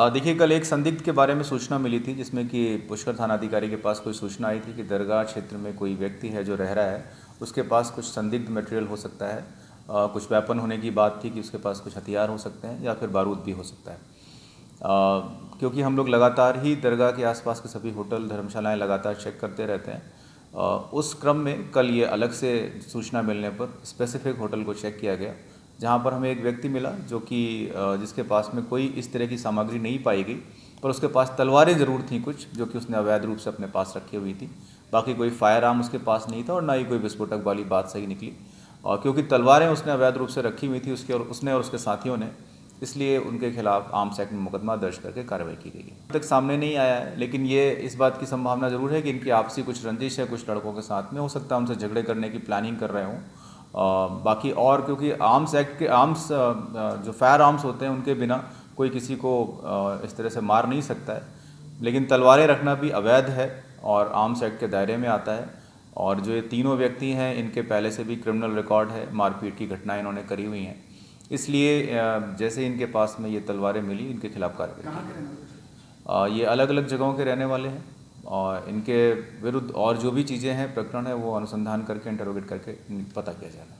देखिए कल एक संदिग्ध के बारे में सूचना मिली थी जिसमें कि पुष्कर थाना अधिकारी के पास कोई सूचना आई थी कि दरगाह क्षेत्र में कोई व्यक्ति है जो रह रहा है उसके पास कुछ संदिग्ध मटेरियल हो सकता है। आ, कुछ वेपन होने की बात थी कि उसके पास कुछ हथियार हो सकते हैं या फिर बारूद भी हो सकता है। आ, क्योंकि हम लोग लगातार ही दरगाह के आसपास के सभी होटल धर्मशालाएँ लगातार चेक करते रहते हैं। आ, उस क्रम में कल ये अलग से सूचना मिलने पर स्पेसिफिक होटल को चेक किया गया। जहाँ पर हमें एक व्यक्ति मिला जो कि जिसके पास में कोई इस तरह की सामग्री नहीं पाई गई, पर उसके पास तलवारें ज़रूर थी कुछ, जो कि उसने अवैध रूप से अपने पास रखी हुई थी। बाकी कोई फायर आर्म उसके पास नहीं था और ना ही कोई विस्फोटक वाली बात सही निकली। और क्योंकि तलवारें उसने अवैध रूप से रखी हुई थी उसके और उसने और उसके साथियों ने, इसलिए उनके खिलाफ आर्म्स एक्ट में मुकदमा दर्ज करके कार्रवाई की गई है। तक सामने नहीं आया है, लेकिन ये इस बात की संभावना ज़रूर है कि इनकी आपसी कुछ रंजिश है, कुछ लड़कों के साथ में। हो सकता है उनसे झगड़े करने की प्लानिंग कर रहे हों बाकी और क्योंकि आर्म्स एक्ट के आर्म्स जो फायर आर्म्स होते हैं उनके बिना कोई किसी को इस तरह से मार नहीं सकता है। लेकिन तलवारें रखना भी अवैध है और आर्म्स एक्ट के दायरे में आता है। और जो ये तीनों व्यक्ति हैं इनके पहले से भी क्रिमिनल रिकॉर्ड है मारपीट की घटनाएँ इन्होंने करी हुई हैं। इसलिए जैसे इनके पास में ये तलवारें मिली इनके खिलाफ कार्रवाई ये अलग अलग जगहों के रहने वाले हैं। और इनके विरुद्ध और जो भी चीज़ें हैं, प्रकरण है, वो अनुसंधान करके इंटरोगेट करके पता किया जाएगा।